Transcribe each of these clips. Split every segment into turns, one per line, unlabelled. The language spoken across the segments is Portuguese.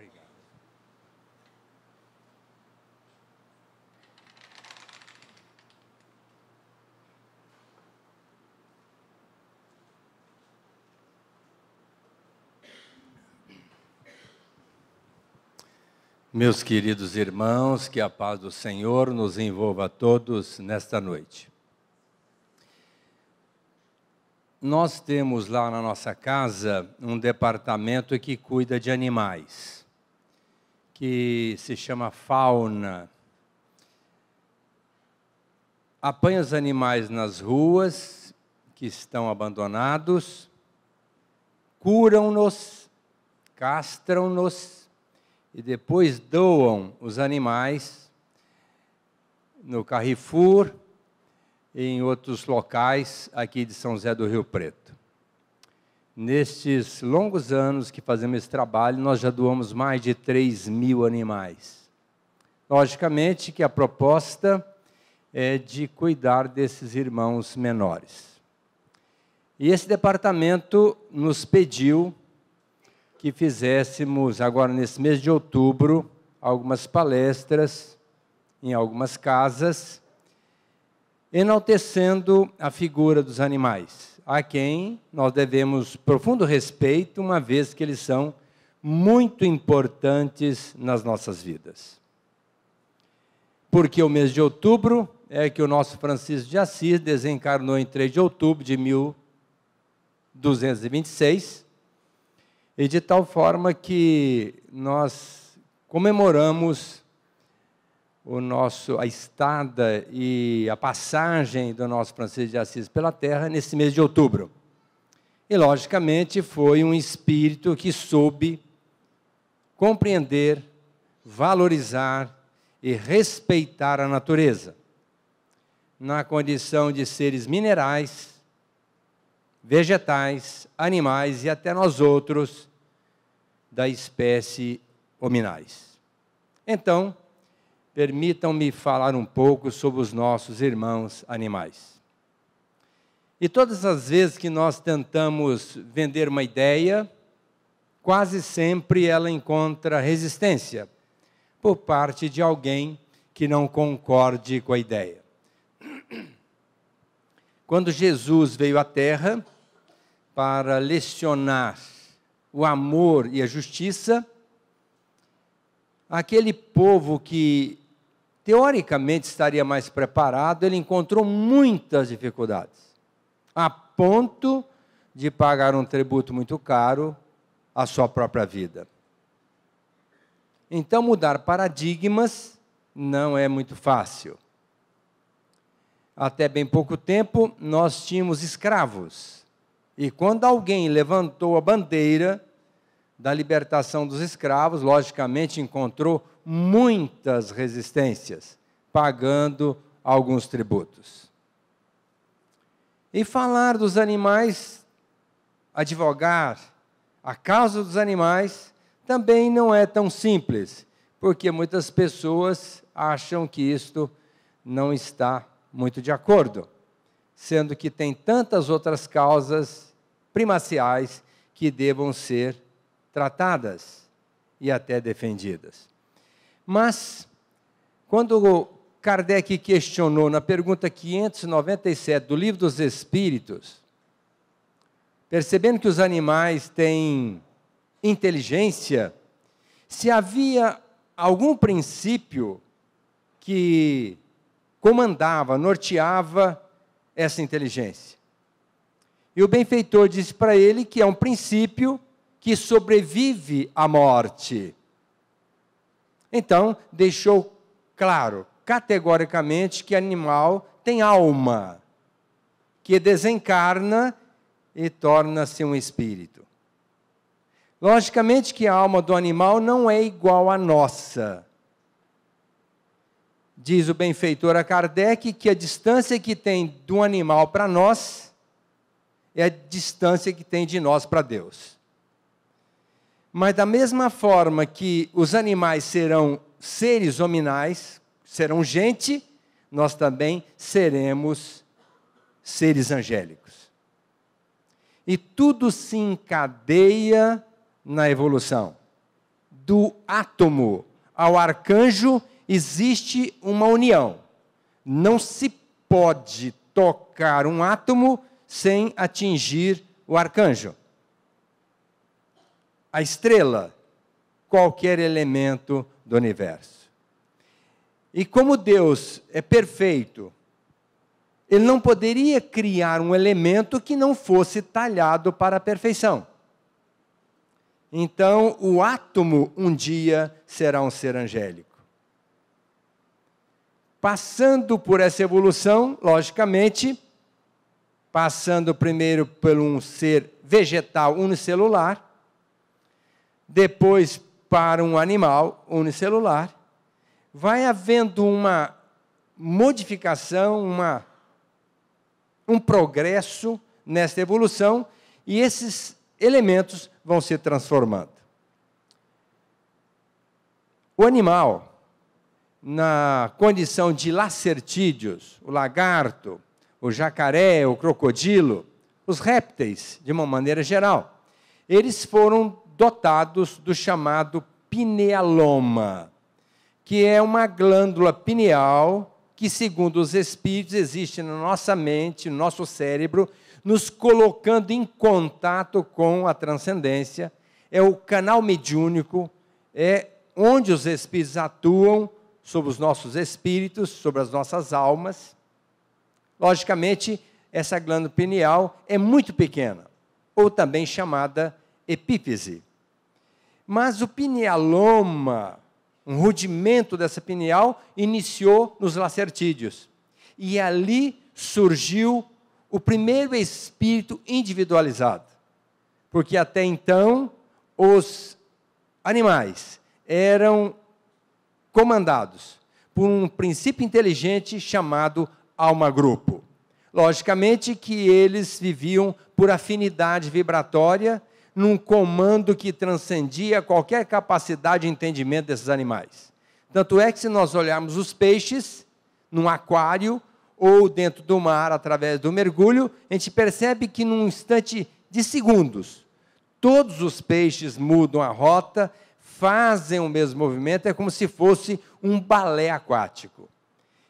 Obrigado. Meus queridos irmãos, que a paz do Senhor nos envolva a todos nesta noite. Nós temos lá na nossa casa um departamento que cuida de animais, que se chama fauna. Apanha os animais nas ruas que estão abandonados, curam-nos, castram-nos e depois doam os animais no Carrefour e em outros locais aqui de São José do Rio Preto. Nestes longos anos que fazemos esse trabalho, nós já doamos mais de 3 mil animais. Logicamente que a proposta é de cuidar desses irmãos menores. E esse departamento nos pediu que fizéssemos agora nesse mês de outubro algumas palestras em algumas casas, enaltecendo a figura dos animais, a quem nós devemos profundo respeito, uma vez que eles são muito importantes nas nossas vidas. Porque o mês de outubro é que o nosso Francisco de Assis desencarnou em 3 de outubro de 1226 e de tal forma que nós comemoramos o nosso, a estada e a passagem do nosso Francisco de Assis pela Terra nesse mês de outubro. E, logicamente, foi um espírito que soube compreender, valorizar e respeitar a natureza, na condição de seres minerais, vegetais, animais e até nós outros da espécie hominais. Então, permitam-me falar um pouco sobre os nossos irmãos animais. E todas as vezes que nós tentamos vender uma ideia, quase sempre ela encontra resistência por parte de alguém que não concorde com a ideia. Quando Jesus veio à Terra para lecionar o amor e a justiça, aquele povo que teoricamente estaria mais preparado, ele encontrou muitas dificuldades, a ponto de pagar um tributo muito caro à sua própria vida. Então, mudar paradigmas não é muito fácil. Até bem pouco tempo, nós tínhamos escravos. E quando alguém levantou a bandeira da libertação dos escravos, logicamente encontrou muitas resistências, pagando alguns tributos. E falar dos animais, advogar a causa dos animais, também não é tão simples, porque muitas pessoas acham que isto não está muito de acordo, sendo que tem tantas outras causas primaciais que devam ser tratadas e até defendidas. Mas, quando Kardec questionou na pergunta 597 do Livro dos Espíritos, percebendo que os animais têm inteligência, se havia algum princípio que comandava, norteava essa inteligência. E o benfeitor disse para ele que é um princípio que sobrevive à morte. Então, deixou claro, categoricamente, que animal tem alma, que desencarna e torna-se um espírito. Logicamente que a alma do animal não é igual à nossa. Diz o benfeitor a Kardec que a distância que tem do animal para nós é a distância que tem de nós para Deus. Mas da mesma forma que os animais serão seres hominais, serão gente, nós também seremos seres angélicos. E tudo se encadeia na evolução. do átomo ao arcanjo existe uma união. Não se pode tocar um átomo sem atingir o arcanjo. A estrela, qualquer elemento do universo. E como Deus é perfeito, ele não poderia criar um elemento que não fosse talhado para a perfeição. Então, o átomo um dia será um ser angélico. Passando por essa evolução, logicamente, passando primeiro por um ser vegetal unicelular, depois para um animal unicelular, vai havendo uma modificação, uma, um progresso nessa evolução, e esses elementos vão se transformando. O animal, na condição de lacertídeos, o lagarto, o jacaré, o crocodilo, os répteis, de uma maneira geral, eles foram dotados do chamado pinealoma, que é uma glândula pineal que, segundo os espíritos, existe na nossa mente, no nosso cérebro, nos colocando em contato com a transcendência, é o canal mediúnico, é onde os espíritos atuam sobre os nossos espíritos, sobre as nossas almas. Logicamente, essa glândula pineal é muito pequena, ou também chamada epífise. Mas o pinealoma, um rudimento dessa pineal, iniciou nos lacertídeos. E ali surgiu o primeiro espírito individualizado. Porque até então, os animais eram comandados por um princípio inteligente chamado alma-grupo. Logicamente que eles viviam por afinidade vibratória, num comando que transcendia qualquer capacidade de entendimento desses animais. Tanto é que, se nós olharmos os peixes num aquário, ou dentro do mar através do mergulho, a gente percebe que num instante de segundos, todos os peixes mudam a rota, fazem o mesmo movimento, é como se fosse um balé aquático.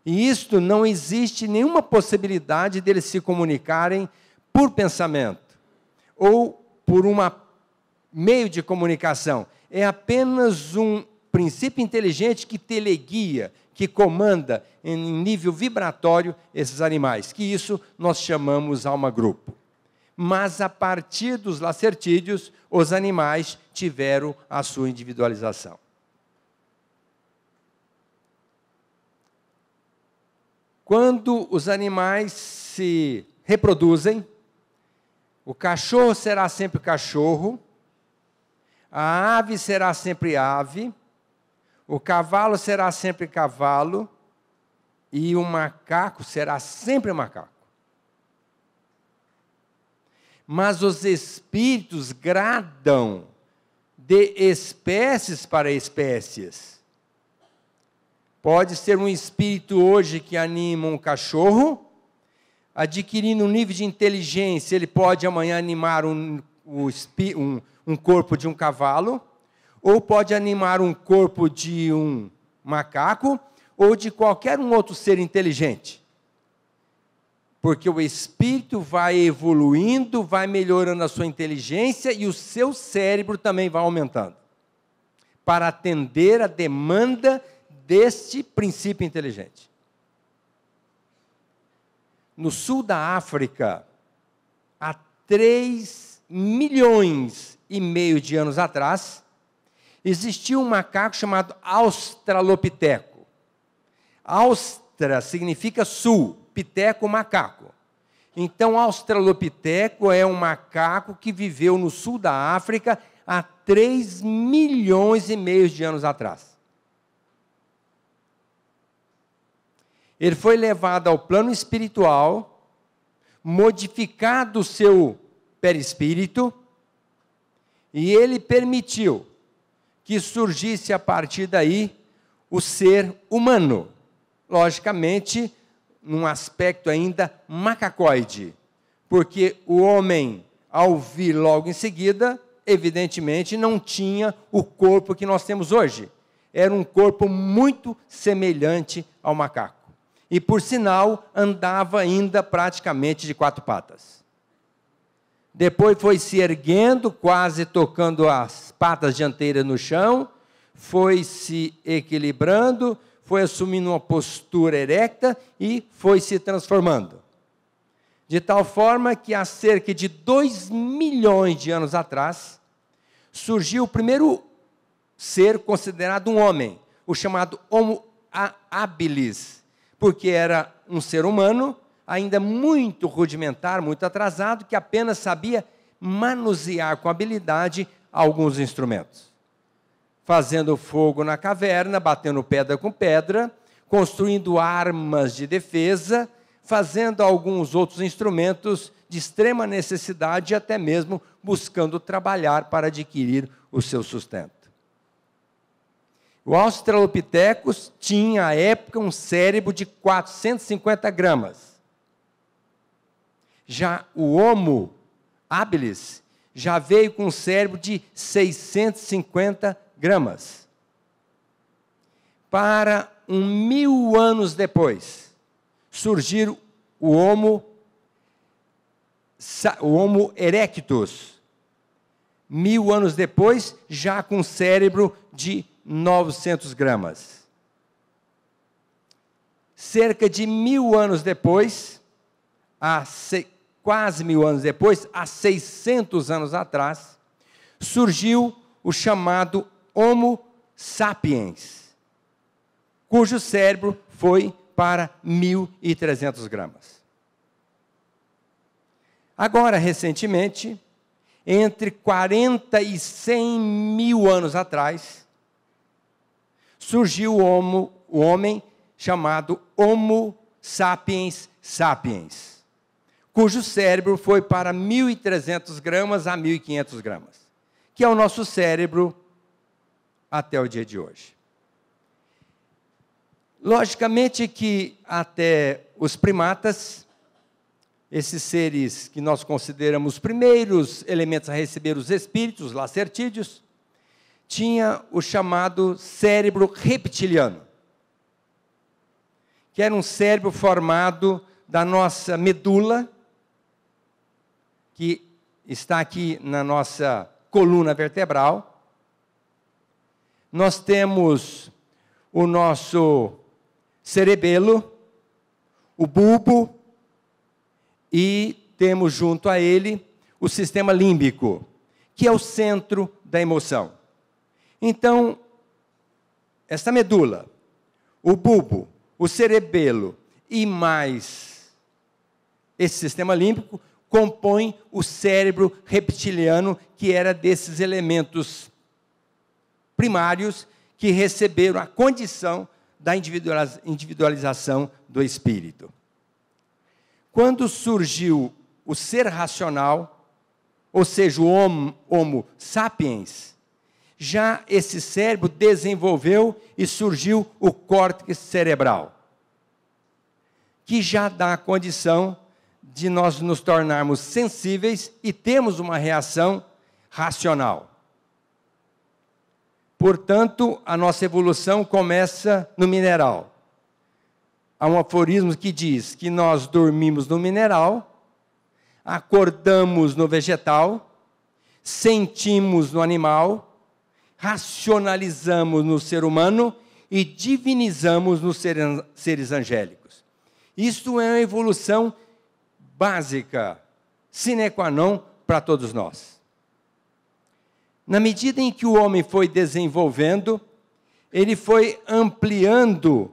E isto não existe nenhuma possibilidade deles se comunicarem por pensamento ou por um meio de comunicação. É apenas um princípio inteligente que teleguia, que comanda em nível vibratório esses animais, que isso nós chamamos alma-grupo. Mas a partir dos lacertídeos, os animais tiveram a sua individualização. Quando os animais se reproduzem, o cachorro será sempre cachorro, a ave será sempre ave, o cavalo será sempre cavalo e o macaco será sempre macaco. Mas os espíritos gradam de espécies para espécies. Pode ser um espírito hoje que anima um cachorro, adquirindo um nível de inteligência, ele pode amanhã animar um, um, um corpo de um cavalo ou pode animar um corpo de um macaco, ou de qualquer um outro ser inteligente. Porque o espírito vai evoluindo, vai melhorando a sua inteligência e o seu cérebro também vai aumentando. Para atender a demanda deste princípio inteligente. No sul da África, há 3 milhões e meio de anos atrás, existia um macaco chamado Australopiteco. Austra significa sul, piteco, macaco. Então, Australopiteco é um macaco que viveu no sul da África há 3 milhões e meio de anos atrás. Ele foi levado ao plano espiritual, modificado o seu perispírito, e ele permitiu que surgisse a partir daí o ser humano. Logicamente, num aspecto ainda macacoide, porque o homem, ao vir logo em seguida, evidentemente, não tinha o corpo que nós temos hoje. Era um corpo muito semelhante ao macaco. E, por sinal, andava ainda praticamente de quatro patas. Depois foi se erguendo, quase tocando as patas dianteiras no chão, foi se equilibrando, foi assumindo uma postura erecta e foi se transformando. De tal forma que há cerca de dois milhões de anos atrás, surgiu o primeiro ser considerado um homem, o chamado Homo habilis, porque era um ser humano ainda muito rudimentar, muito atrasado, que apenas sabia manusear com habilidade alguns instrumentos. Fazendo fogo na caverna, batendo pedra com pedra, construindo armas de defesa, fazendo alguns outros instrumentos de extrema necessidade e até mesmo buscando trabalhar para adquirir o seu sustento. O Australopithecus tinha à época um cérebro de 450 gramas já o Homo habilis já veio com um cérebro de 650 gramas. Para um mil anos depois, surgir o Homo, o Homo erectus. Mil anos depois, já com um cérebro de 900 gramas. Cerca de mil anos depois, a quase mil anos depois, há 600 anos atrás, surgiu o chamado Homo sapiens, cujo cérebro foi para 1.300 gramas. Agora, recentemente, entre 40 e 100 mil anos atrás, surgiu o, homo, o homem chamado Homo sapiens sapiens cujo cérebro foi para 1.300 gramas a 1.500 gramas, que é o nosso cérebro até o dia de hoje. Logicamente que até os primatas, esses seres que nós consideramos os primeiros elementos a receber os espíritos, os lacertídeos, tinha o chamado cérebro reptiliano, que era um cérebro formado da nossa medula, que está aqui na nossa coluna vertebral. Nós temos o nosso cerebelo, o bulbo, e temos junto a ele o sistema límbico, que é o centro da emoção. Então, esta medula, o bulbo, o cerebelo e mais esse sistema límbico compõem o cérebro reptiliano, que era desses elementos primários que receberam a condição da individualização do espírito. Quando surgiu o ser racional, ou seja, o homo, homo sapiens, já esse cérebro desenvolveu e surgiu o córtex cerebral, que já dá a condição de nós nos tornarmos sensíveis e temos uma reação racional. Portanto, a nossa evolução começa no mineral. Há um aforismo que diz que nós dormimos no mineral, acordamos no vegetal, sentimos no animal, racionalizamos no ser humano e divinizamos nos seres angélicos. Isto é uma evolução básica, sine qua non para todos nós. Na medida em que o homem foi desenvolvendo, ele foi ampliando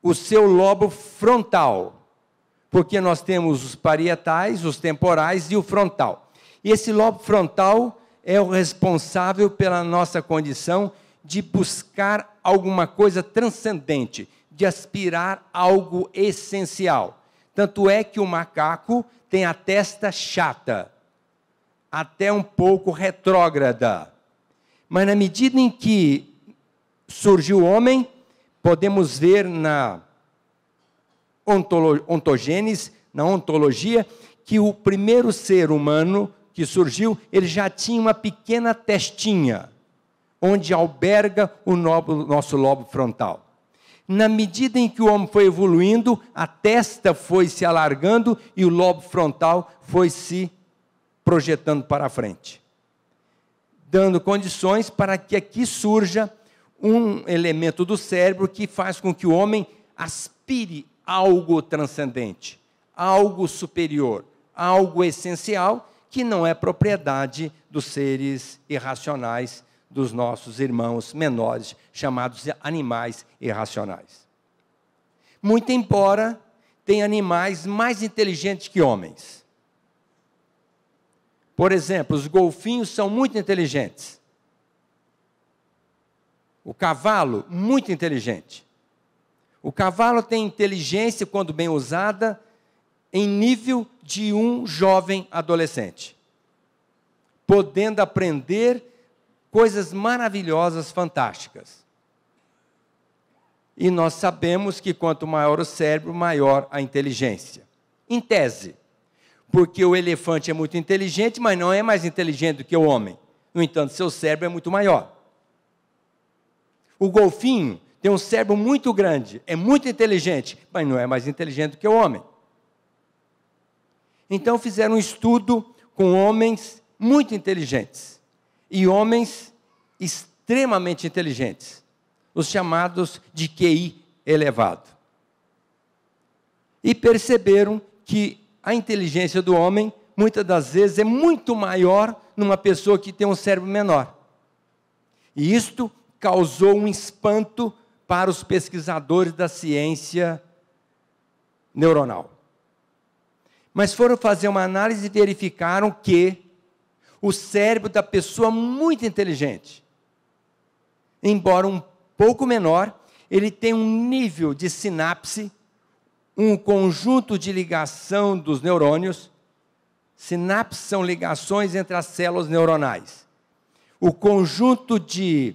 o seu lobo frontal, porque nós temos os parietais, os temporais e o frontal. E esse lobo frontal é o responsável pela nossa condição de buscar alguma coisa transcendente, de aspirar algo essencial. Tanto é que o macaco tem a testa chata, até um pouco retrógrada. Mas na medida em que surgiu o homem, podemos ver na ontogênese, na ontologia, que o primeiro ser humano que surgiu, ele já tinha uma pequena testinha, onde alberga o nosso lobo frontal. Na medida em que o homem foi evoluindo, a testa foi se alargando e o lobo frontal foi se projetando para a frente, dando condições para que aqui surja um elemento do cérebro que faz com que o homem aspire algo transcendente, algo superior, algo essencial que não é propriedade dos seres irracionais dos nossos irmãos menores, chamados animais irracionais. Muito embora tenha animais mais inteligentes que homens. Por exemplo, os golfinhos são muito inteligentes. O cavalo, muito inteligente. O cavalo tem inteligência, quando bem usada, em nível de um jovem adolescente, podendo aprender coisas maravilhosas, fantásticas. E nós sabemos que quanto maior o cérebro, maior a inteligência. Em tese, porque o elefante é muito inteligente, mas não é mais inteligente do que o homem. No entanto, seu cérebro é muito maior. O golfinho tem um cérebro muito grande, é muito inteligente, mas não é mais inteligente do que o homem. Então fizeram um estudo com homens muito inteligentes e homens extremamente inteligentes, os chamados de QI elevado. E perceberam que a inteligência do homem, muitas das vezes, é muito maior numa pessoa que tem um cérebro menor. E isto causou um espanto para os pesquisadores da ciência neuronal. Mas foram fazer uma análise e verificaram que o cérebro da pessoa muito inteligente. Embora um pouco menor, ele tem um nível de sinapse, um conjunto de ligação dos neurônios. Sinapses são ligações entre as células neuronais. O conjunto de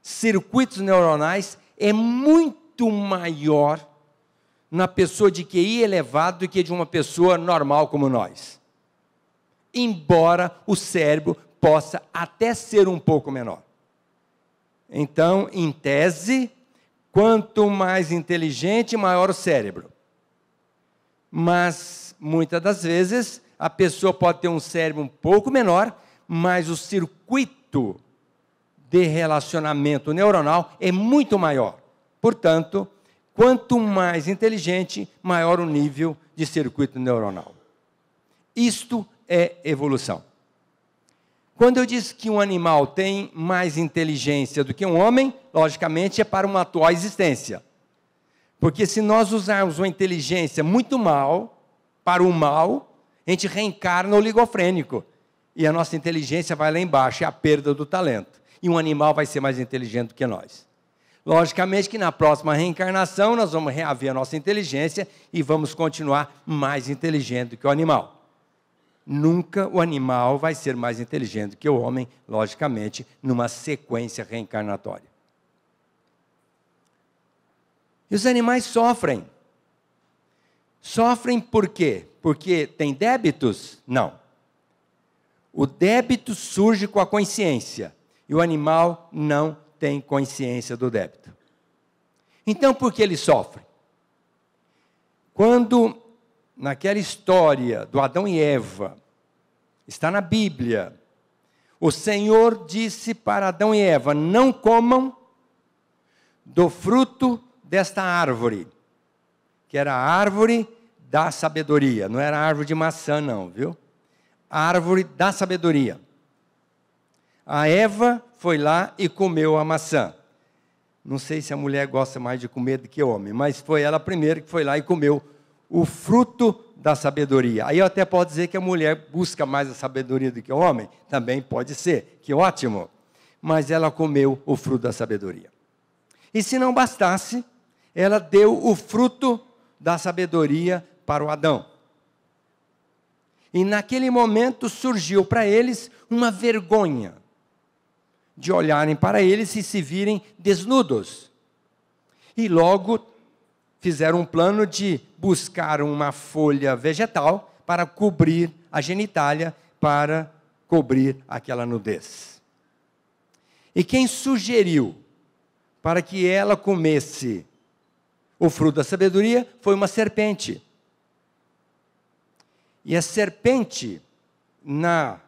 circuitos neuronais é muito maior na pessoa de QI elevado do que de uma pessoa normal como nós embora o cérebro possa até ser um pouco menor. Então, em tese, quanto mais inteligente, maior o cérebro. Mas, muitas das vezes, a pessoa pode ter um cérebro um pouco menor, mas o circuito de relacionamento neuronal é muito maior. Portanto, quanto mais inteligente, maior o nível de circuito neuronal. Isto é evolução. Quando eu disse que um animal tem mais inteligência do que um homem, logicamente é para uma atual existência. Porque se nós usarmos uma inteligência muito mal, para o mal, a gente reencarna oligofrênico. E a nossa inteligência vai lá embaixo, é a perda do talento. E um animal vai ser mais inteligente do que nós. Logicamente que na próxima reencarnação nós vamos reaver a nossa inteligência e vamos continuar mais inteligente do que o animal. Nunca o animal vai ser mais inteligente que o homem, logicamente, numa sequência reencarnatória. E os animais sofrem. Sofrem por quê? Porque tem débitos? Não. O débito surge com a consciência e o animal não tem consciência do débito. Então, por que ele sofre? Quando naquela história do Adão e Eva, está na Bíblia. O Senhor disse para Adão e Eva: Não comam do fruto desta árvore, que era a árvore da sabedoria, não era a árvore de maçã, não, viu? A árvore da sabedoria. A Eva foi lá e comeu a maçã. Não sei se a mulher gosta mais de comer do que o homem, mas foi ela primeiro que foi lá e comeu o fruto da sabedoria. Aí eu até posso dizer que a mulher busca mais a sabedoria do que o homem, também pode ser, que ótimo. Mas ela comeu o fruto da sabedoria. E se não bastasse, ela deu o fruto da sabedoria para o Adão. E naquele momento surgiu para eles uma vergonha de olharem para eles e se virem desnudos. E logo fizeram um plano de buscar uma folha vegetal para cobrir a genitália, para cobrir aquela nudez. E quem sugeriu para que ela comesse o fruto da sabedoria foi uma serpente. E a serpente, na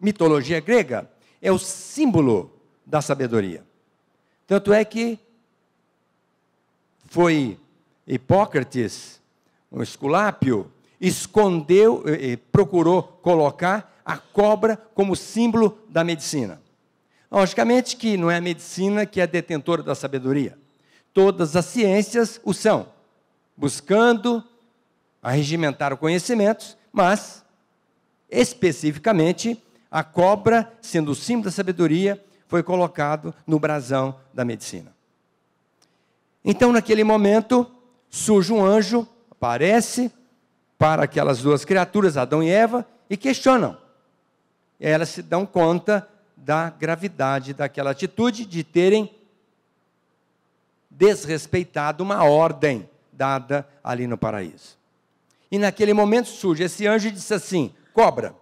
mitologia grega, é o símbolo da sabedoria. Tanto é que foi Hipócrates, um esculápio, escondeu, e procurou colocar a cobra como símbolo da medicina. Logicamente que não é a medicina que é detentora da sabedoria. Todas as ciências o são, buscando arregimentar o conhecimento, mas, especificamente, a cobra, sendo o símbolo da sabedoria, foi colocado no brasão da medicina. Então, naquele momento, surge um anjo, aparece para aquelas duas criaturas, Adão e Eva, e questionam. E elas se dão conta da gravidade daquela atitude de terem desrespeitado uma ordem dada ali no paraíso. E naquele momento surge esse anjo e disse assim: Cobra,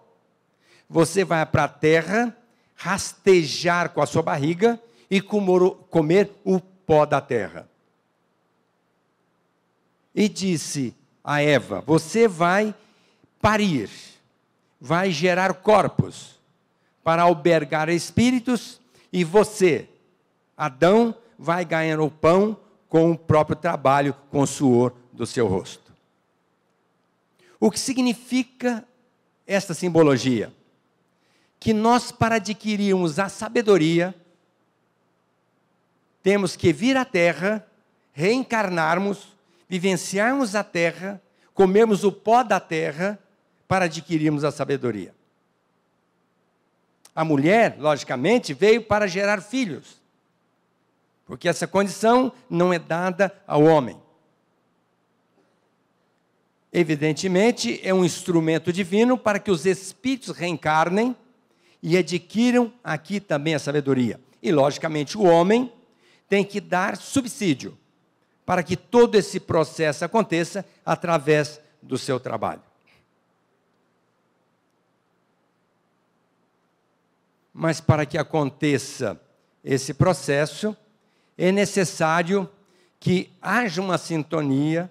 você vai para a terra rastejar com a sua barriga e comer o pó da terra. E disse a Eva: Você vai parir, vai gerar corpos para albergar espíritos, e você, Adão, vai ganhar o pão com o próprio trabalho, com o suor do seu rosto. O que significa esta simbologia? Que nós, para adquirirmos a sabedoria, temos que vir à terra, reencarnarmos, vivenciarmos a terra, comermos o pó da terra, para adquirirmos a sabedoria. A mulher, logicamente, veio para gerar filhos, porque essa condição não é dada ao homem. Evidentemente, é um instrumento divino para que os espíritos reencarnem e adquiram aqui também a sabedoria. E, logicamente, o homem tem que dar subsídio para que todo esse processo aconteça através do seu trabalho. Mas para que aconteça esse processo, é necessário que haja uma sintonia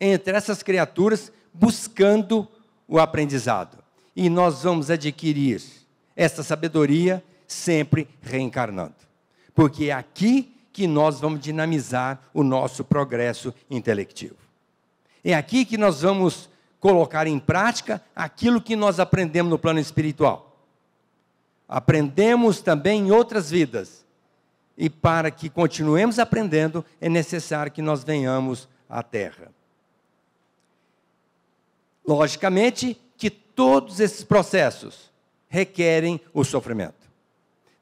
entre essas criaturas buscando o aprendizado. E nós vamos adquirir essa sabedoria sempre reencarnando. Porque é aqui que nós vamos dinamizar o nosso progresso intelectivo. É aqui que nós vamos colocar em prática aquilo que nós aprendemos no plano espiritual. Aprendemos também em outras vidas. E para que continuemos aprendendo, é necessário que nós venhamos à Terra. Logicamente que todos esses processos requerem o sofrimento.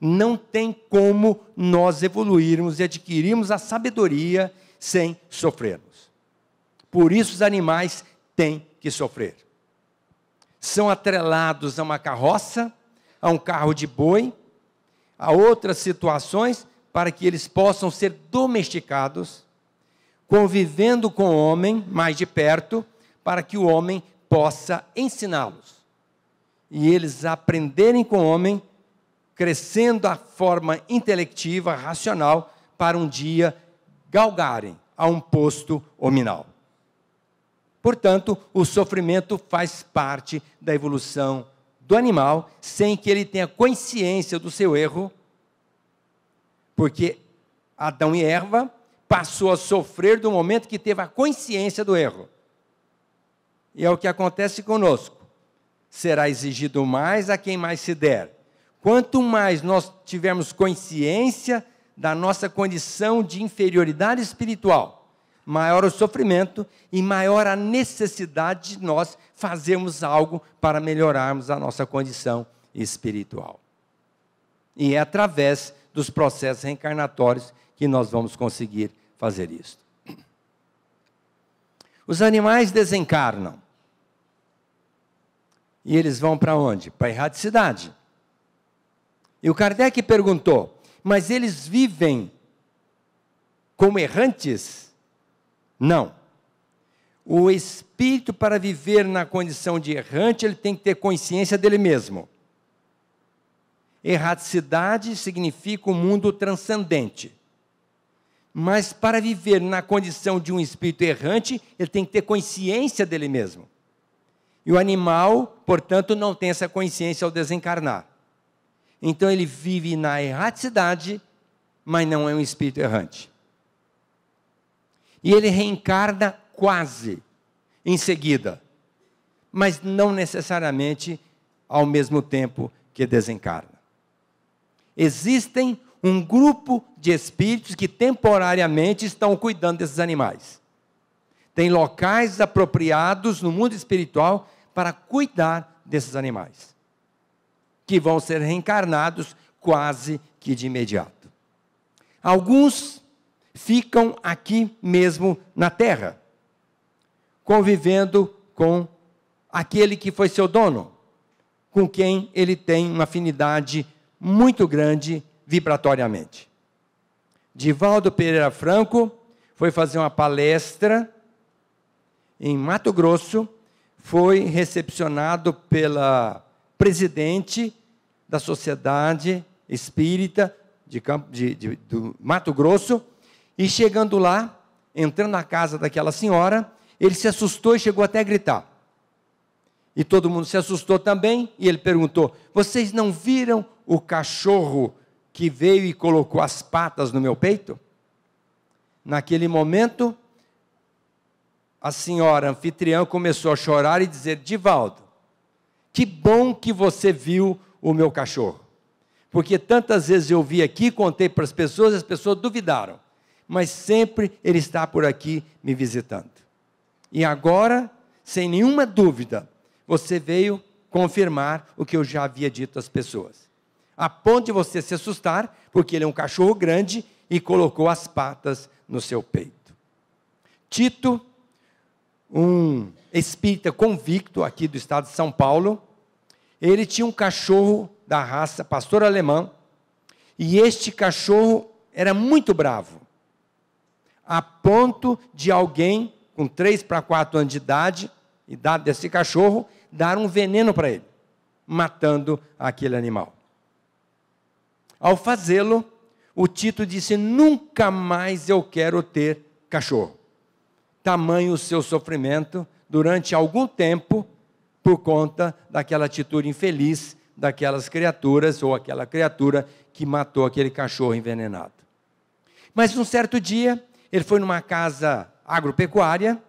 Não tem como nós evoluirmos e adquirirmos a sabedoria sem sofrermos. Por isso os animais têm que sofrer. São atrelados a uma carroça, a um carro de boi, a outras situações para que eles possam ser domesticados, convivendo com o homem mais de perto, para que o homem possa ensiná-los e eles aprenderem com o homem, crescendo a forma intelectiva, racional, para um dia galgarem a um posto hominal. Portanto, o sofrimento faz parte da evolução do animal, sem que ele tenha consciência do seu erro, porque Adão e Eva passou a sofrer do momento que teve a consciência do erro. E é o que acontece conosco será exigido mais a quem mais se der. Quanto mais nós tivermos consciência da nossa condição de inferioridade espiritual, maior o sofrimento e maior a necessidade de nós fazermos algo para melhorarmos a nossa condição espiritual. E é através dos processos reencarnatórios que nós vamos conseguir fazer isso. Os animais desencarnam e eles vão para onde? Para a erradicidade. E o Kardec perguntou: mas eles vivem como errantes? Não. o espírito, para viver na condição de errante, ele tem que ter consciência dele mesmo. Erraticidade significa um mundo transcendente. Mas para viver na condição de um espírito errante, ele tem que ter consciência dele mesmo. E o animal, portanto, não tem essa consciência ao desencarnar. Então ele vive na erraticidade, mas não é um espírito errante. E ele reencarna quase em seguida, mas não necessariamente ao mesmo tempo que desencarna. Existem um grupo de espíritos que temporariamente estão cuidando desses animais. Tem locais apropriados no mundo espiritual para cuidar desses animais, que vão ser reencarnados quase que de imediato. Alguns ficam aqui mesmo na terra, convivendo com aquele que foi seu dono, com quem ele tem uma afinidade muito grande vibratoriamente. Divaldo Pereira Franco foi fazer uma palestra em Mato Grosso, foi recepcionado pela presidente da Sociedade Espírita de, de, de, do Mato Grosso, e chegando lá, entrando na casa daquela senhora, ele se assustou e chegou até a gritar. E todo mundo se assustou também, e ele perguntou: Vocês não viram o cachorro que veio e colocou as patas no meu peito? Naquele momento, a senhora anfitriã começou a chorar e dizer: Divaldo, que bom que você viu o meu cachorro. Porque tantas vezes eu vi aqui, contei para as pessoas, as pessoas duvidaram. Mas sempre ele está por aqui me visitando. E agora, sem nenhuma dúvida, você veio confirmar o que eu já havia dito às pessoas. A ponto de você se assustar, porque ele é um cachorro grande e colocou as patas no seu peito. Tito, um espírita convicto aqui do estado de São Paulo, ele tinha um cachorro da raça pastor alemão, e este cachorro era muito bravo, a ponto de alguém com 3 para 4 anos de idade, idade desse cachorro, dar um veneno para ele, matando aquele animal. Ao fazê-lo, o Tito disse: Nunca mais eu quero ter cachorro. Tamanho o seu sofrimento durante algum tempo por conta daquela atitude infeliz daquelas criaturas ou aquela criatura que matou aquele cachorro envenenado. Mas um certo dia, ele foi numa casa agropecuária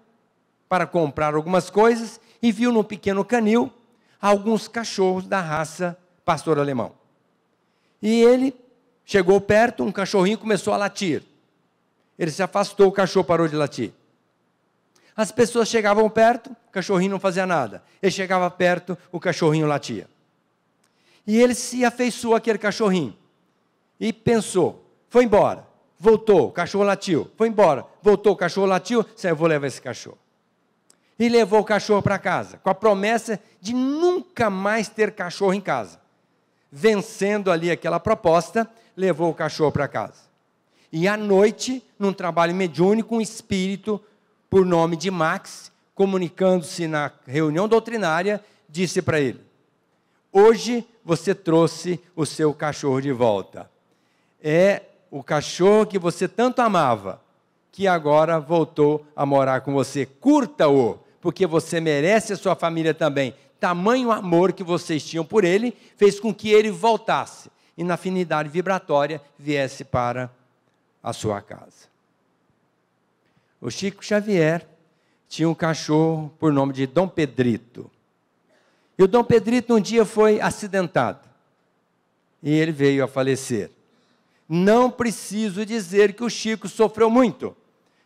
para comprar algumas coisas e viu num pequeno canil alguns cachorros da raça pastor alemão. E ele chegou perto, um cachorrinho começou a latir. Ele se afastou, o cachorro parou de latir. As pessoas chegavam perto, o cachorrinho não fazia nada. Ele chegava perto, o cachorrinho latia. E ele se afeiçoou àquele cachorrinho. E pensou, foi embora. Voltou, o cachorro latiu. Foi embora, voltou, o cachorro latiu. Eu vou levar esse cachorro e levou o cachorro para casa, com a promessa de nunca mais ter cachorro em casa. Vencendo ali aquela proposta, levou o cachorro para casa. E à noite, num trabalho mediúnico, um espírito, por nome de Max, comunicando-se na reunião doutrinária, disse para ele: Hoje você trouxe o seu cachorro de volta. É o cachorro que você tanto amava, que agora voltou a morar com você. Curta-o, porque você merece a sua família também. Tamanho amor que vocês tinham por ele fez com que ele voltasse e na afinidade vibratória viesse para a sua casa. O Chico Xavier tinha um cachorro por nome de Dom Pedrito. E o Dom Pedrito um dia foi acidentado. E ele veio a falecer. Não preciso dizer que o Chico sofreu muito,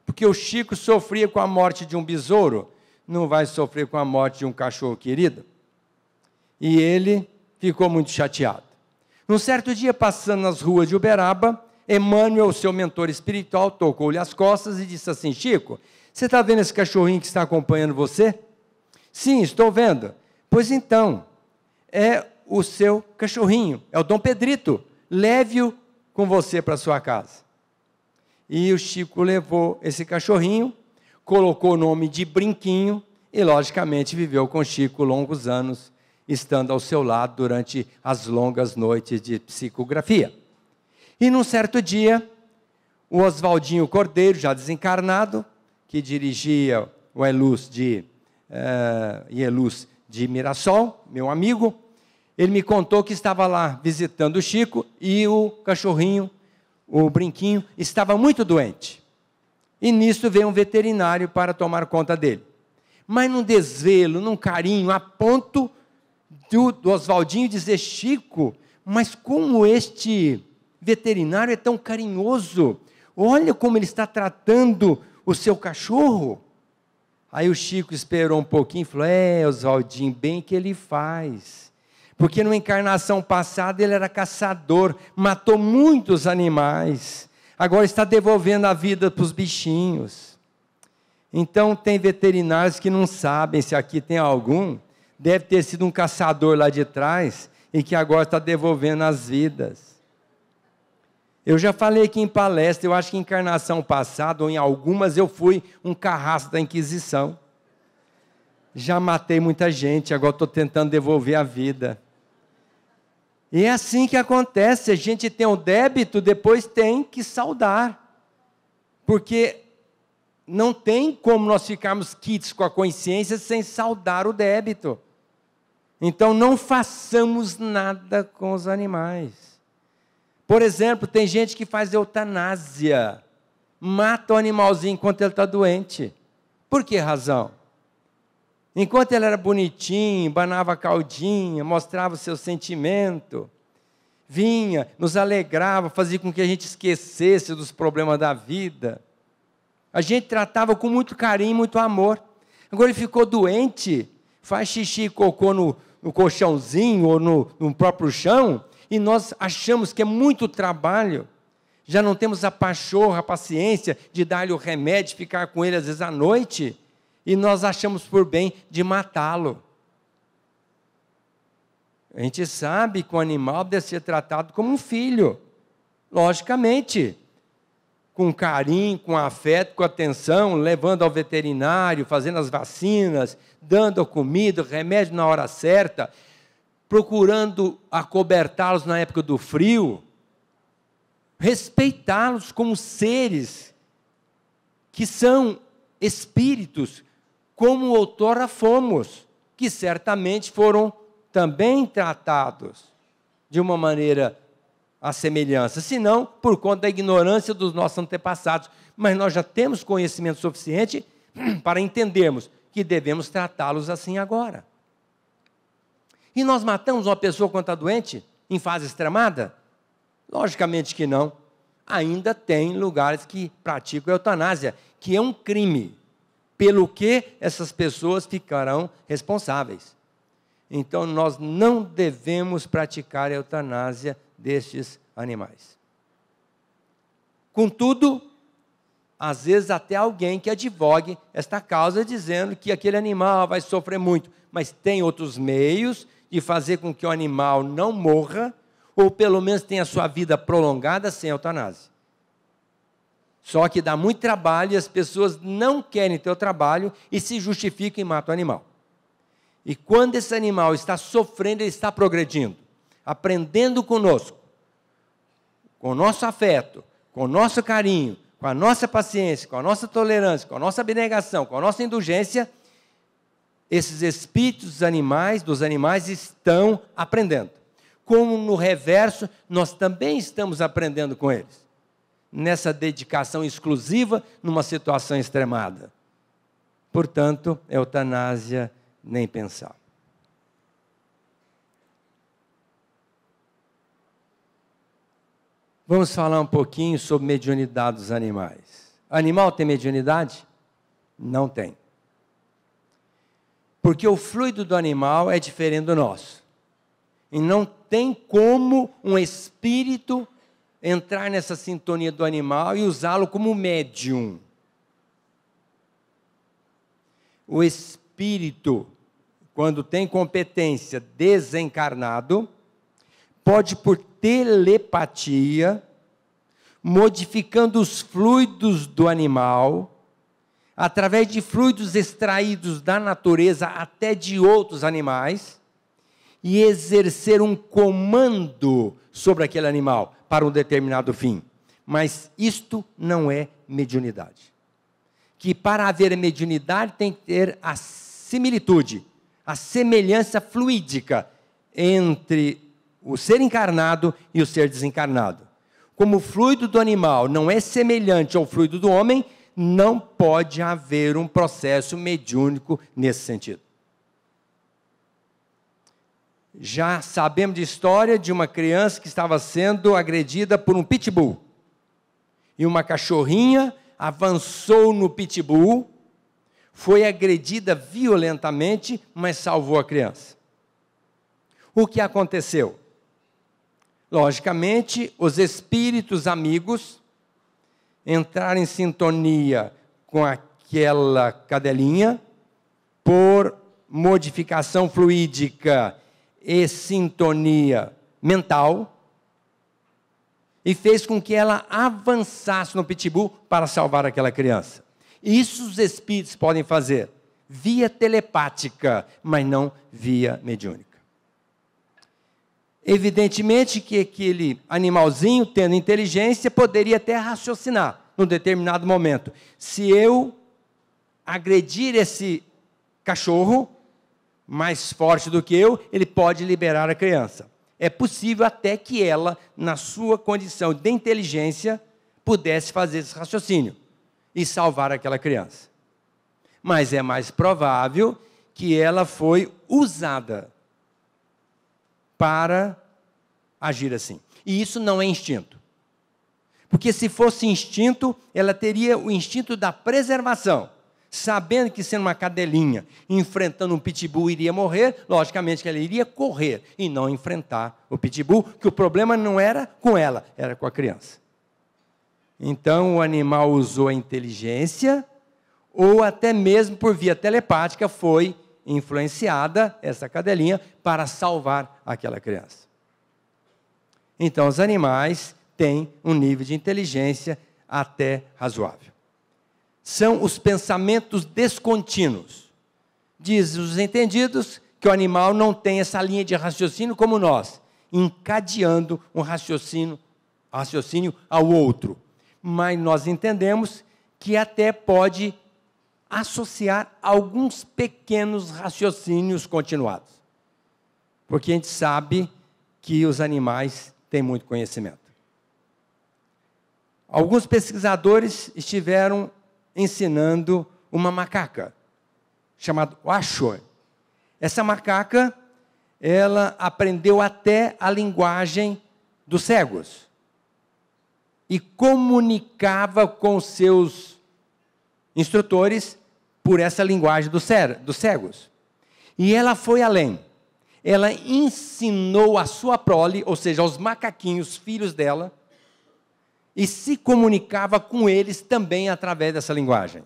porque o Chico sofria com a morte de um besouro não vai sofrer com a morte de um cachorro querido. E ele ficou muito chateado. Num certo dia, passando nas ruas de Uberaba, Emmanuel, seu mentor espiritual, tocou-lhe as costas e disse assim: Chico, você está vendo esse cachorrinho que está acompanhando você? Sim, estou vendo. Pois então, é o seu cachorrinho, é o Dom Pedrito. Leve-o com você para sua casa. E o Chico levou esse cachorrinho colocou o nome de Brinquinho e, logicamente, viveu com Chico longos anos, estando ao seu lado durante as longas noites de psicografia. E num certo dia, o Oswaldinho Cordeiro, já desencarnado, que dirigia o Elus de, uh, de Mirassol, meu amigo, ele me contou que estava lá visitando o Chico e o cachorrinho, o Brinquinho, estava muito doente. E nisso veio um veterinário para tomar conta dele. Mas num desvelo, num carinho, a ponto do, do Oswaldinho dizer: Chico, mas como este veterinário é tão carinhoso, olha como ele está tratando o seu cachorro. Aí o Chico esperou um pouquinho e falou: É, Oswaldinho, bem que ele faz. Porque numa encarnação passada ele era caçador, matou muitos animais agora está devolvendo a vida para os bichinhos. Então, tem veterinários que não sabem se aqui tem algum, deve ter sido um caçador lá de trás e que agora está devolvendo as vidas. Eu já falei aqui em palestra, eu acho que em encarnação passada, ou em algumas, eu fui um carrasco da Inquisição. Já matei muita gente, agora estou tentando devolver a vida. E é assim que acontece, a gente tem um débito, depois tem que saldar. Porque não tem como nós ficarmos quites com a consciência sem saldar o débito. Então não façamos nada com os animais. Por exemplo, tem gente que faz eutanásia, mata o animalzinho enquanto ele está doente. Por que razão? Enquanto ele era bonitinho, banava a caldinha, mostrava o seu sentimento, vinha, nos alegrava, fazia com que a gente esquecesse dos problemas da vida. A gente tratava com muito carinho, muito amor. Agora ele ficou doente, faz xixi e cocô no, no colchãozinho ou no, no próprio chão, e nós achamos que é muito trabalho. Já não temos a pachorra, a paciência de dar-lhe o remédio, ficar com ele às vezes à noite e nós achamos por bem de matá-lo. A gente sabe que o animal deve ser tratado como um filho, logicamente, com carinho, com afeto, com atenção, levando ao veterinário, fazendo as vacinas, dando comida, remédio na hora certa, procurando acobertá-los na época do frio, respeitá-los como seres que são espíritos como outrora fomos, que certamente foram também tratados de uma maneira à semelhança, senão por conta da ignorância dos nossos antepassados. Mas nós já temos conhecimento suficiente para entendermos que devemos tratá-los assim agora. E nós matamos uma pessoa quando está doente, em fase extremada? Logicamente que não. Ainda tem lugares que praticam eutanásia, que é um crime pelo que essas pessoas ficarão responsáveis. Então, nós não devemos praticar eutanásia destes animais. Contudo, às vezes até alguém que advogue esta causa dizendo que aquele animal vai sofrer muito, mas tem outros meios de fazer com que o animal não morra ou pelo menos tenha sua vida prolongada sem eutanásia. Só que dá muito trabalho e as pessoas não querem ter o trabalho e se justificam e matam o animal. E quando esse animal está sofrendo, ele está progredindo, aprendendo conosco, com o nosso afeto, com o nosso carinho, com a nossa paciência, com a nossa tolerância, com a nossa abnegação, com a nossa indulgência, esses espíritos dos animais, dos animais estão aprendendo. Como no reverso, nós também estamos aprendendo com eles nessa dedicação exclusiva numa situação extremada. Portanto, eutanásia nem pensar. Vamos falar um pouquinho sobre mediunidade dos animais. Animal tem mediunidade? Não tem. Porque o fluido do animal é diferente do nosso. E não tem como um espírito entrar nessa sintonia do animal e usá-lo como médium. O espírito, quando tem competência desencarnado, pode por telepatia, modificando os fluidos do animal, através de fluidos extraídos da natureza até de outros animais, e exercer um comando sobre aquele animal para um determinado fim. Mas isto não é mediunidade. Que para haver mediunidade tem que ter a similitude, a semelhança fluídica entre o ser encarnado e o ser desencarnado. Como o fluido do animal não é semelhante ao fluido do homem, não pode haver um processo mediúnico nesse sentido. Já sabemos de história de uma criança que estava sendo agredida por um pitbull. E uma cachorrinha avançou no pitbull, foi agredida violentamente, mas salvou a criança. O que aconteceu? Logicamente, os espíritos amigos entraram em sintonia com aquela cadelinha por modificação fluídica e sintonia mental e fez com que ela avançasse no pitbull para salvar aquela criança. Isso os espíritos podem fazer via telepática, mas não via mediúnica. Evidentemente que aquele animalzinho, tendo inteligência, poderia até raciocinar num determinado momento. Se eu agredir esse cachorro, mais forte do que eu, ele pode liberar a criança. É possível até que ela, na sua condição de inteligência, pudesse fazer esse raciocínio e salvar aquela criança. Mas é mais provável que ela foi usada para agir assim. E isso não é instinto. Porque se fosse instinto, ela teria o instinto da preservação sabendo que sendo uma cadelinha, enfrentando um pitbull iria morrer, logicamente que ela iria correr e não enfrentar o pitbull, que o problema não era com ela, era com a criança. Então o animal usou a inteligência, ou até mesmo por via telepática foi influenciada essa cadelinha para salvar aquela criança. Então os animais têm um nível de inteligência até razoável são os pensamentos descontínuos. Diz os entendidos que o animal não tem essa linha de raciocínio como nós, encadeando um raciocínio, raciocínio ao outro. Mas nós entendemos que até pode associar alguns pequenos raciocínios continuados. Porque a gente sabe que os animais têm muito conhecimento. Alguns pesquisadores estiveram ensinando uma macaca, chamada Washor. Essa macaca, ela aprendeu até a linguagem dos cegos e comunicava com seus instrutores por essa linguagem dos cegos. E ela foi além. Ela ensinou a sua prole, ou seja, aos macaquinhos, filhos dela, e se comunicava com eles também através dessa linguagem.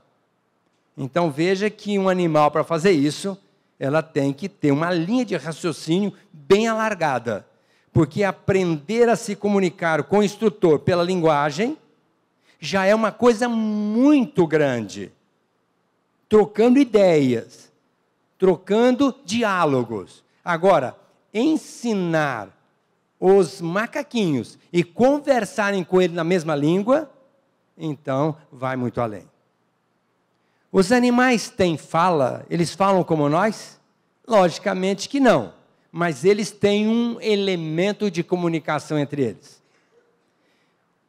Então veja que um animal, para fazer isso, ela tem que ter uma linha de raciocínio bem alargada. Porque aprender a se comunicar com o instrutor pela linguagem já é uma coisa muito grande. Trocando ideias, trocando diálogos. Agora, ensinar os macaquinhos e conversarem com ele na mesma língua, então vai muito além. Os animais têm fala? Eles falam como nós? Logicamente que não, mas eles têm um elemento de comunicação entre eles.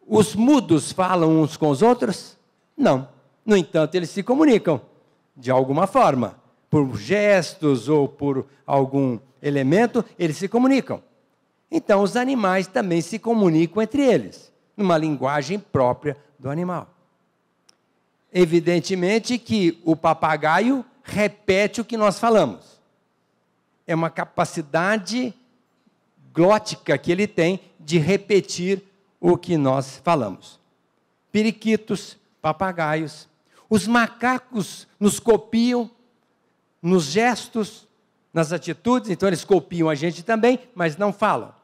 Os mudos falam uns com os outros? Não. No entanto, eles se comunicam de alguma forma, por gestos ou por algum elemento, eles se comunicam. Então, os animais também se comunicam entre eles, numa linguagem própria do animal. Evidentemente que o papagaio repete o que nós falamos. É uma capacidade glótica que ele tem de repetir o que nós falamos. Periquitos, papagaios. Os macacos nos copiam nos gestos, nas atitudes, então eles copiam a gente também, mas não falam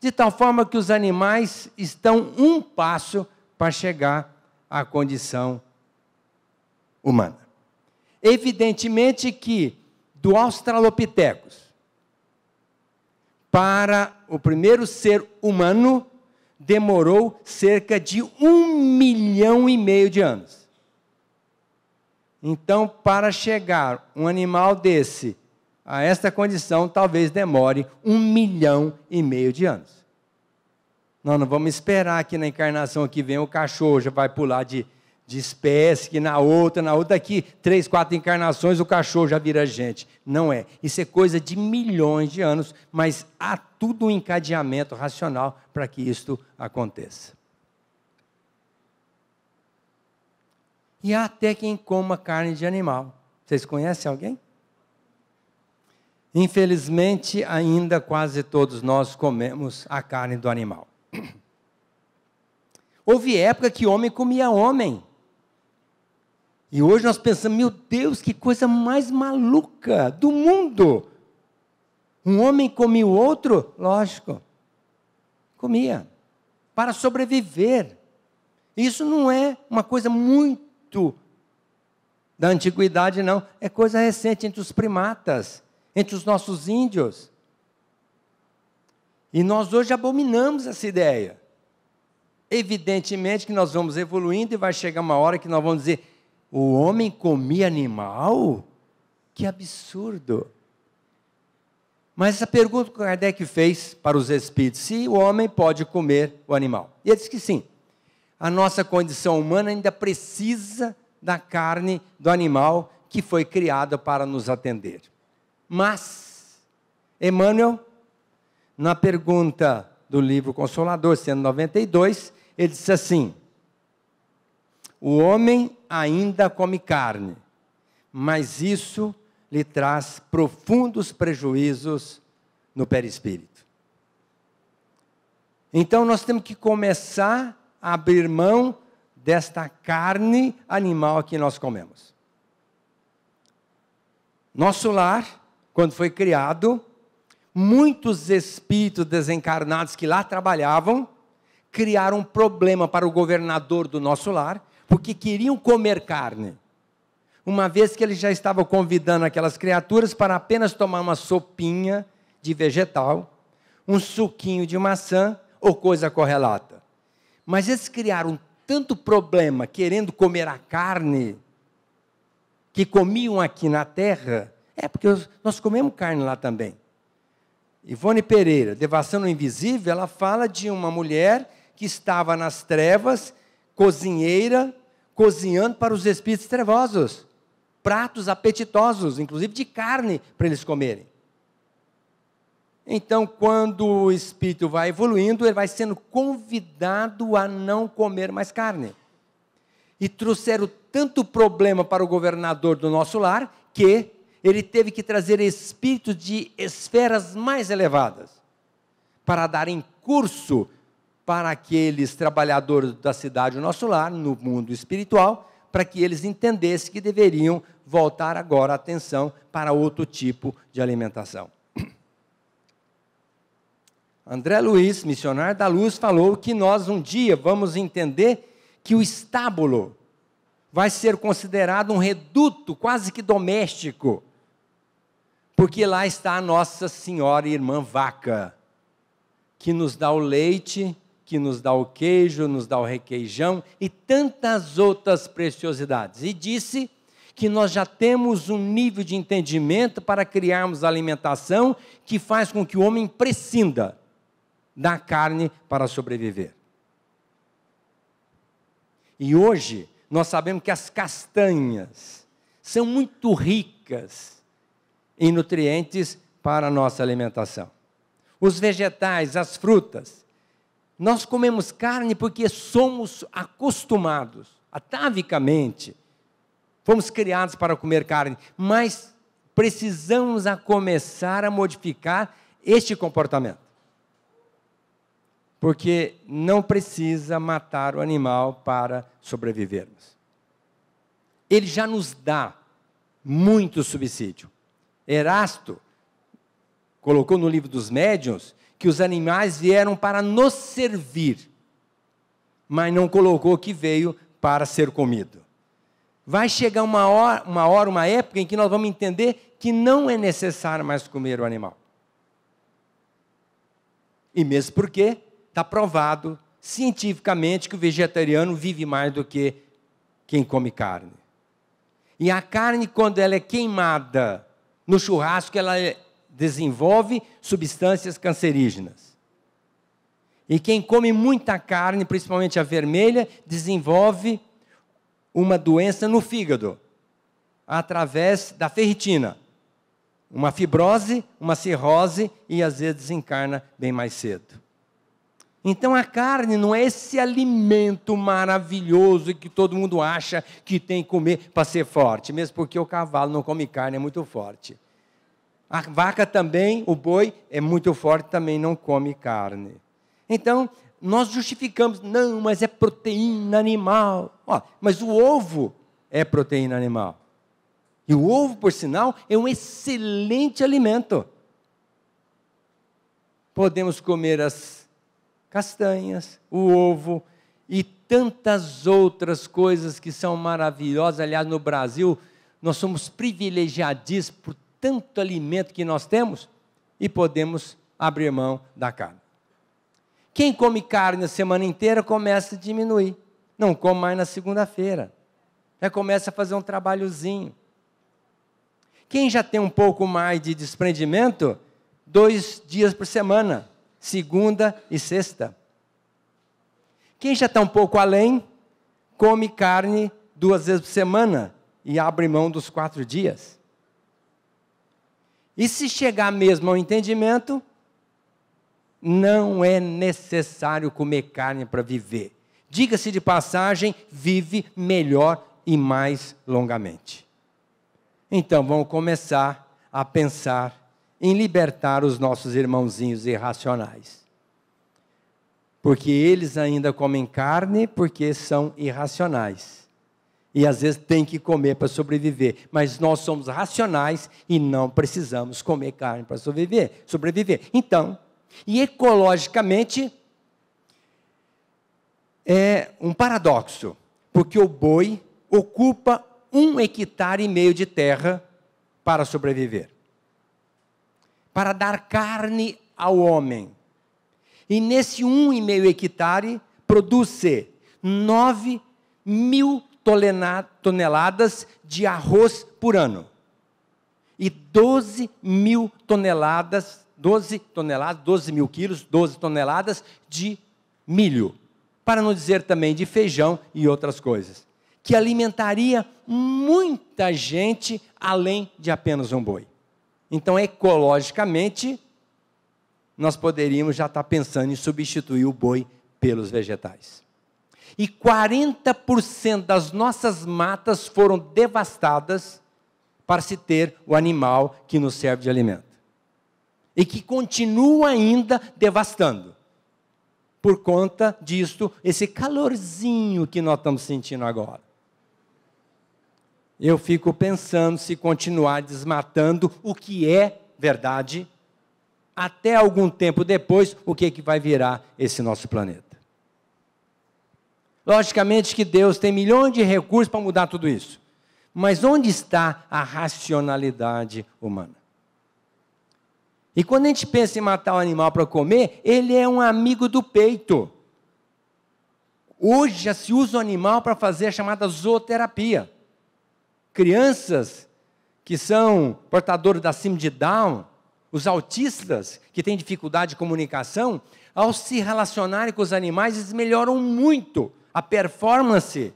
de tal forma que os animais estão um passo para chegar à condição humana. Evidentemente que do Australopithecus para o primeiro ser humano demorou cerca de um milhão e meio de anos. Então, para chegar um animal desse a esta condição, talvez demore um milhão e meio de anos. Nós não vamos esperar que na encarnação que vem o cachorro já vai pular de, de espécie, que na outra, na outra, daqui três, quatro encarnações o cachorro já vira gente. Não é. Isso é coisa de milhões de anos, mas há tudo um encadeamento racional para que isto aconteça. E até quem coma carne de animal. Vocês conhecem alguém? Infelizmente, ainda quase todos nós comemos a carne do animal. Houve época que homem comia homem. E hoje nós pensamos, meu Deus, que coisa mais maluca do mundo. Um homem comia o outro? Lógico. Comia. Para sobreviver. Isso não é uma coisa muito da antiguidade, não. É coisa recente entre os primatas, entre os nossos índios. E nós hoje abominamos essa ideia. Evidentemente que nós vamos evoluindo e vai chegar uma hora que nós vamos dizer: o homem comia animal? Que absurdo! Mas essa pergunta que Kardec fez para os espíritos: se o homem pode comer o animal? E ele disse que sim. A nossa condição humana ainda precisa da carne do animal que foi criada para nos atender. Mas, Emmanuel na pergunta do livro Consolador, 192, ele disse assim: O homem ainda come carne, mas isso lhe traz profundos prejuízos no perispírito. Então nós temos que começar abrir mão desta carne animal que nós comemos. Nosso lar, quando foi criado, muitos espíritos desencarnados que lá trabalhavam criaram um problema para o governador do nosso lar, porque queriam comer carne. Uma vez que ele já estava convidando aquelas criaturas para apenas tomar uma sopinha de vegetal, um suquinho de maçã ou coisa correlata. Mas eles criaram tanto problema querendo comer a carne que comiam aqui na terra. É porque nós comemos carne lá também. Ivone Pereira, Devassando Invisível, ela fala de uma mulher que estava nas trevas, cozinheira, cozinhando para os espíritos trevosos. Pratos apetitosos, inclusive de carne, para eles comerem. Então, quando o espírito vai evoluindo, ele vai sendo convidado a não comer mais carne. E trouxeram tanto problema para o governador do nosso lar que ele teve que trazer espíritos de esferas mais elevadas para darem curso para aqueles trabalhadores da cidade do nosso lar, no mundo espiritual, para que eles entendessem que deveriam voltar agora a atenção para outro tipo de alimentação. André Luiz, missionário da luz, falou que nós um dia vamos entender que o estábulo vai ser considerado um reduto quase que doméstico porque lá está a Nossa Senhora e Irmã Vaca, que nos dá o leite, que nos dá o queijo, nos dá o requeijão e tantas outras preciosidades. E disse que nós já temos um nível de entendimento para criarmos alimentação que faz com que o homem prescinda da carne para sobreviver. E hoje nós sabemos que as castanhas são muito ricas em nutrientes para a nossa alimentação. Os vegetais, as frutas. Nós comemos carne porque somos acostumados, atavicamente. Fomos criados para comer carne, mas precisamos a começar a modificar este comportamento. Porque não precisa matar o animal para sobrevivermos. Ele já nos dá muito subsídio. Erasto colocou no livro dos médiuns que os animais vieram para nos servir, mas não colocou que veio para ser comido. vai chegar uma hora, uma hora, uma época em que nós vamos entender que não é necessário mais comer o animal. E mesmo porque está provado cientificamente que o vegetariano vive mais do que quem come carne. E a carne, quando ela é queimada no churrasco, ela desenvolve substâncias cancerígenas. E quem come muita carne, principalmente a vermelha, desenvolve uma doença no fígado, através da ferritina. Uma fibrose, uma cirrose e às vezes desencarna bem mais cedo. Então a carne não é esse alimento maravilhoso que todo mundo acha que tem que comer para ser forte, mesmo porque o cavalo não come carne, é muito forte. A vaca também, o boi é muito forte, também não come carne. Então, nós justificamos, não, mas é proteína animal. Ó, mas o ovo é proteína animal. E o ovo, por sinal, é um excelente alimento. Podemos comer as castanhas, o ovo e tantas outras coisas que são maravilhosas. Aliás, no Brasil, nós somos privilegiadíssimos por tanto alimento que nós temos e podemos abrir mão da carne. Quem come carne a semana inteira começa a diminuir. Não come mais na segunda-feira. Já começa a fazer um trabalhozinho. Quem já tem um pouco mais de desprendimento, dois dias por semana, segunda e sexta. Quem já está um pouco além, come carne duas vezes por semana e abre mão dos quatro dias. E se chegar mesmo ao entendimento, não é necessário comer carne para viver. Diga-se de passagem, vive melhor e mais longamente. Então vamos começar a pensar em libertar os nossos irmãozinhos irracionais. Porque eles ainda comem carne porque são irracionais. E às vezes tem que comer para sobreviver. Mas nós somos racionais e não precisamos comer carne para sobreviver. sobreviver. Então, e ecologicamente, é um paradoxo, porque o boi ocupa um hectare e meio de terra para sobreviver, para dar carne ao homem. E nesse um e meio hectare produz-se nove mil toneladas de arroz por ano e 12 mil toneladas 12 toneladas, 12 mil quilos, 12 toneladas de milho. Para não dizer também de feijão e outras coisas. Que alimentaria muita gente além de apenas um boi. Então, ecologicamente, nós poderíamos já estar pensando em substituir o boi pelos vegetais. E 40% das nossas matas foram devastadas para se ter o animal que nos serve de alimento e que continua ainda devastando. Por conta disto, esse calorzinho que nós estamos sentindo agora. Eu fico pensando se continuar desmatando o que é verdade, até algum tempo depois, o que, é que vai virar esse nosso planeta. Logicamente que Deus tem milhões de recursos para mudar tudo isso. Mas onde está a racionalidade humana? E quando a gente pensa em matar um animal para comer, ele é um amigo do peito. Hoje já se usa o animal para fazer a chamada zooterapia. Crianças que são portadores da síndrome de Down, os autistas que têm dificuldade de comunicação, ao se relacionarem com os animais, eles melhoram muito a performance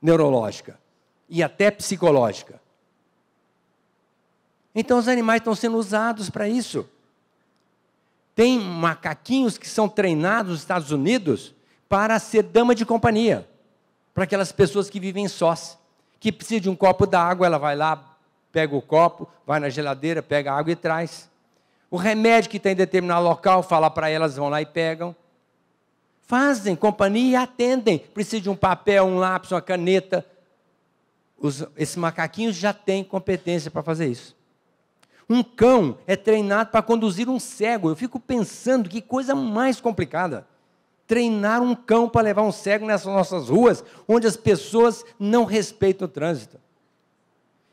neurológica e até psicológica. Então os animais estão sendo usados para isso. Tem macaquinhos que são treinados nos Estados Unidos para ser dama de companhia, para aquelas pessoas que vivem sós, que precisam de um copo d'água, ela vai lá, pega o copo, vai na geladeira, pega a água e traz. O remédio que tem em determinado local, fala para elas, vão lá e pegam. Fazem companhia e atendem. Precisa de um papel, um lápis, uma caneta. Os, esses macaquinhos já têm competência para fazer isso. Um cão é treinado para conduzir um cego. Eu fico pensando que coisa mais complicada. Treinar um cão para levar um cego nessas nossas ruas, onde as pessoas não respeitam o trânsito.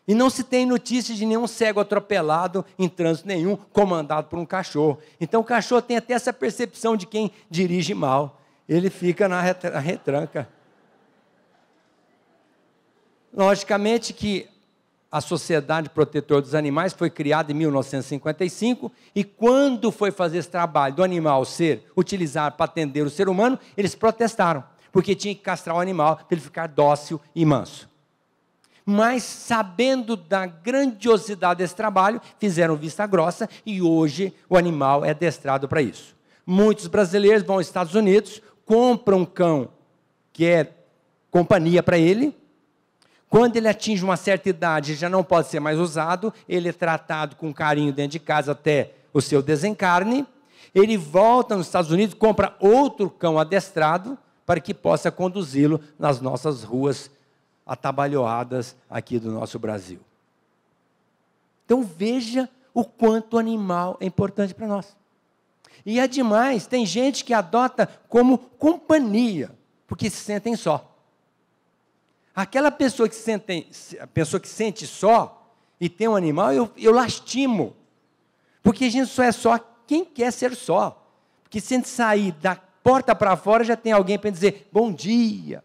E não se tem notícia de nenhum cego atropelado em trânsito nenhum, comandado por um cachorro. Então o cachorro tem até essa percepção de quem dirige mal. Ele fica na retranca. Logicamente que a Sociedade Protetora dos Animais foi criada em 1955 e quando foi fazer esse trabalho do animal ser utilizado para atender o ser humano, eles protestaram, porque tinha que castrar o animal para ele ficar dócil e manso mas sabendo da grandiosidade desse trabalho, fizeram vista grossa e hoje o animal é adestrado para isso. Muitos brasileiros vão aos Estados Unidos, compram um cão que é companhia para ele. Quando ele atinge uma certa idade, já não pode ser mais usado, ele é tratado com carinho dentro de casa até o seu desencarne. Ele volta nos Estados Unidos, compra outro cão adestrado para que possa conduzi-lo nas nossas ruas atabalhoadas aqui do nosso Brasil. Então veja o quanto o animal é importante para nós. E é demais, tem gente que adota como companhia, porque se sentem só. Aquela pessoa que, sente, pessoa que sente só e tem um animal, eu, eu lastimo. Porque a gente só é só quem quer ser só. Porque se a gente sair da porta para fora, já tem alguém para dizer bom dia,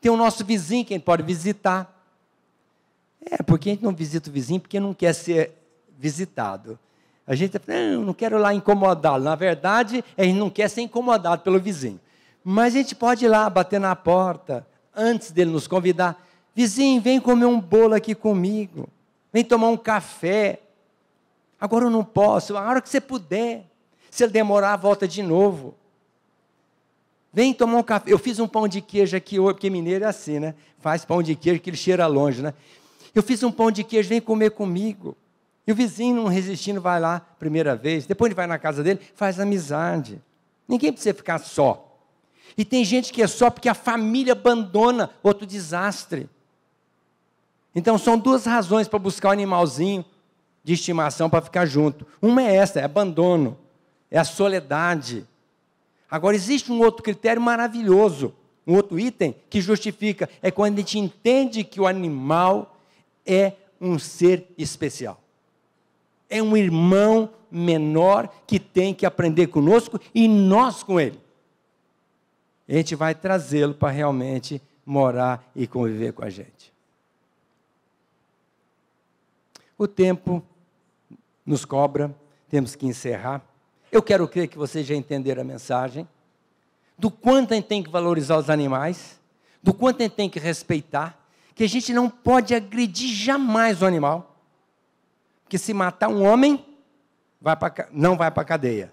tem o nosso vizinho que a gente pode visitar. É, porque a gente não visita o vizinho porque não quer ser visitado. A gente não, não quero lá incomodá-lo. Na verdade, a gente não quer ser incomodado pelo vizinho. Mas a gente pode ir lá, bater na porta, antes dele nos convidar. Vizinho, vem comer um bolo aqui comigo. Vem tomar um café. Agora eu não posso, a hora que você puder. Se ele demorar, volta de novo. Vem tomar um café. Eu fiz um pão de queijo aqui hoje, porque mineiro é assim, né? Faz pão de queijo que ele cheira longe, né? Eu fiz um pão de queijo, vem comer comigo. E o vizinho, não resistindo, vai lá, primeira vez. Depois ele vai na casa dele, faz amizade. Ninguém precisa ficar só. E tem gente que é só porque a família abandona outro desastre. Então são duas razões para buscar um animalzinho de estimação para ficar junto. Uma é essa, é abandono, é a soledade. Agora, existe um outro critério maravilhoso, um outro item que justifica, é quando a gente entende que o animal é um ser especial. É um irmão menor que tem que aprender conosco e nós com ele. A gente vai trazê-lo para realmente morar e conviver com a gente. O tempo nos cobra, temos que encerrar. Eu quero crer que vocês já entenderam a mensagem. Do quanto a gente tem que valorizar os animais, do quanto a gente tem que respeitar, que a gente não pode agredir jamais o animal. Porque se matar um homem, vai pra, não vai para a cadeia.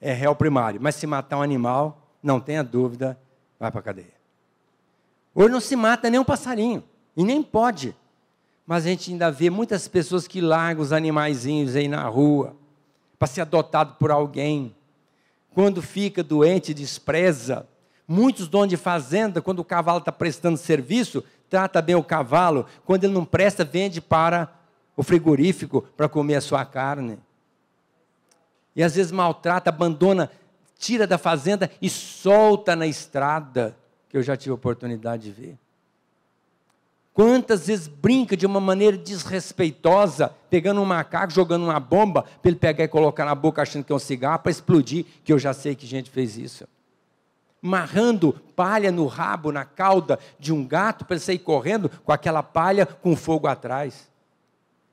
É réu primário. Mas se matar um animal, não tenha dúvida, vai para a cadeia. Hoje não se mata nem um passarinho, e nem pode. Mas a gente ainda vê muitas pessoas que largam os animaizinhos aí na rua para ser adotado por alguém. Quando fica doente, despreza. Muitos donos de fazenda, quando o cavalo está prestando serviço, trata bem o cavalo. Quando ele não presta, vende para o frigorífico para comer a sua carne. E às vezes maltrata, abandona, tira da fazenda e solta na estrada, que eu já tive oportunidade de ver. Quantas vezes brinca de uma maneira desrespeitosa, pegando um macaco, jogando uma bomba, para ele pegar e colocar na boca achando que é um cigarro, para explodir, que eu já sei que gente fez isso. Marrando palha no rabo, na cauda de um gato, para ele sair correndo com aquela palha com fogo atrás.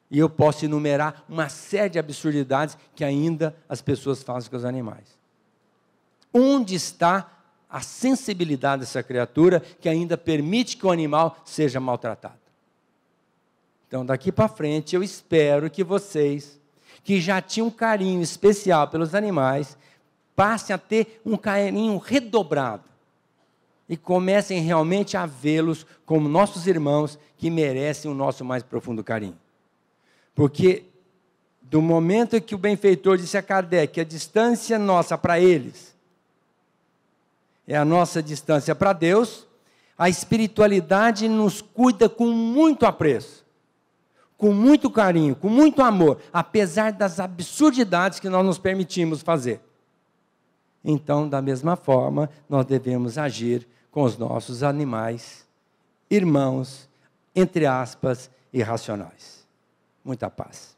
E eu posso enumerar uma série de absurdidades que ainda as pessoas fazem com os animais. Onde está a sensibilidade dessa criatura que ainda permite que o animal seja maltratado. Então, daqui para frente, eu espero que vocês, que já tinham um carinho especial pelos animais, passem a ter um carinho redobrado e comecem realmente a vê-los como nossos irmãos que merecem o nosso mais profundo carinho. Porque do momento que o benfeitor disse a Kardec que a distância nossa para eles é a nossa distância para Deus, a espiritualidade nos cuida com muito apreço, com muito carinho, com muito amor, apesar das absurdidades que nós nos permitimos fazer. então, da mesma forma, nós devemos agir com os nossos animais, irmãos, entre aspas, irracionais. Muita paz.